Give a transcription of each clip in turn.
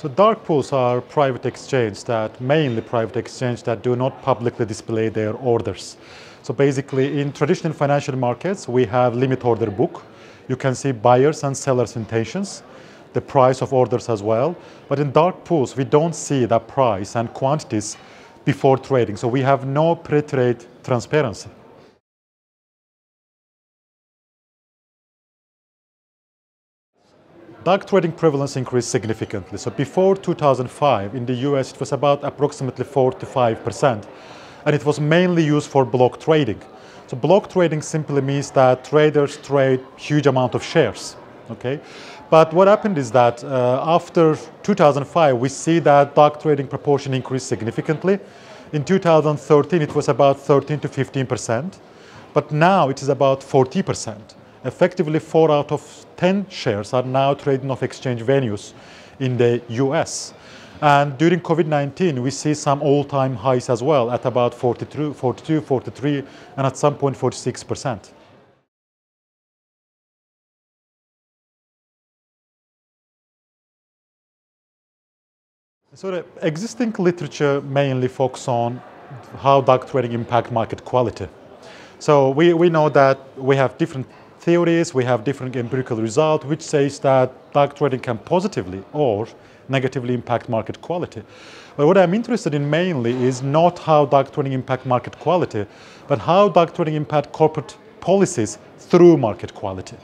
So dark pools are private exchange that mainly private exchange that do not publicly display their orders. So basically in traditional financial markets we have limit order book. You can see buyers and sellers intentions, the price of orders as well. But in dark pools we don't see the price and quantities before trading. So we have no pre-trade transparency. Dark trading prevalence increased significantly. So before 2005 in the US it was about approximately 4 to 5% and it was mainly used for block trading. So block trading simply means that traders trade huge amount of shares. Okay, but what happened is that uh, after 2005 we see that dark trading proportion increased significantly. In 2013 it was about 13 to 15 percent, but now it is about 40 percent effectively four out of 10 shares are now trading off exchange venues in the US. And during COVID-19, we see some all-time highs as well at about 42, 42, 43, and at some point 46%. So the existing literature mainly focuses on how dark trading impact market quality. So we, we know that we have different theories, we have different empirical results, which says that dark trading can positively or negatively impact market quality. But what I'm interested in mainly is not how dark trading impact market quality, but how dark trading impact corporate policies through market quality.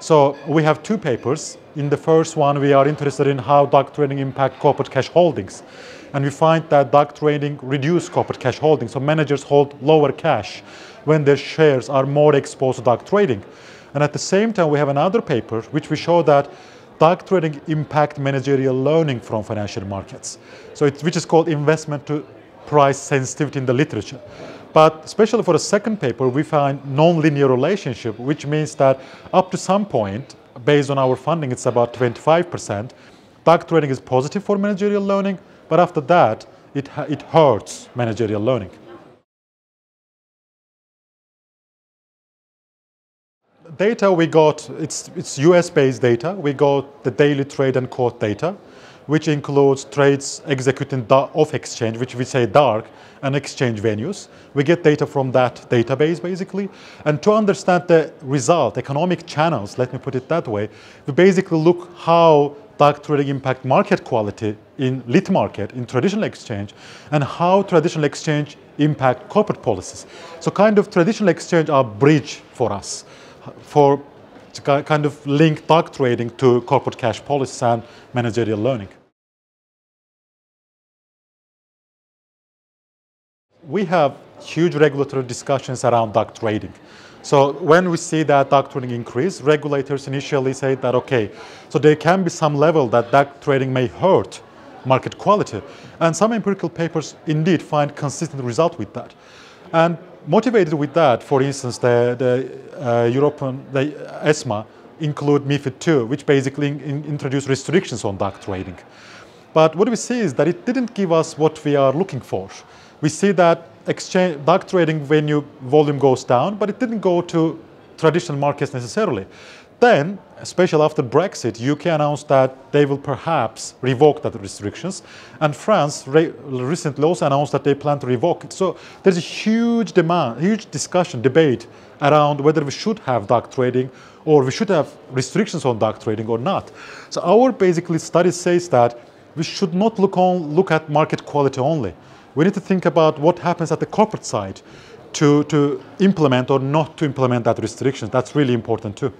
So we have two papers. In the first one, we are interested in how dark trading impact corporate cash holdings. And we find that dark trading reduce corporate cash holdings. So managers hold lower cash when their shares are more exposed to dark trading. And at the same time, we have another paper which we show that dark trading impact managerial learning from financial markets. So it, which is called investment to price sensitivity in the literature. But especially for the second paper, we find non-linear relationship, which means that up to some point, based on our funding, it's about 25%. Dark trading is positive for managerial learning, but after that, it, it hurts managerial learning. Data we got, it's, it's US-based data. We got the daily trade and quote data, which includes trades executing off exchange, which we say dark, and exchange venues. We get data from that database, basically. And to understand the result, economic channels, let me put it that way, we basically look how dark trading impact market quality in lit market, in traditional exchange, and how traditional exchange impact corporate policies. So kind of traditional exchange are bridge for us for to kind of link dark trading to corporate cash policies and managerial learning. We have huge regulatory discussions around dark trading. So when we see that dark trading increase, regulators initially say that, okay, so there can be some level that dark trading may hurt market quality. And some empirical papers indeed find consistent result with that. And motivated with that, for instance, the, the uh, European, the ESMA include MIFID II, which basically in, introduced restrictions on dark trading. But what we see is that it didn't give us what we are looking for. We see that exchange, dark trading venue volume goes down, but it didn't go to traditional markets necessarily. Then, especially after Brexit, UK announced that they will perhaps revoke that restrictions, and France re recently also announced that they plan to revoke it. So there's a huge demand, huge discussion, debate around whether we should have dark trading or we should have restrictions on dark trading or not. So our basically study says that we should not look on look at market quality only. We need to think about what happens at the corporate side to, to implement or not to implement that restriction. That's really important too.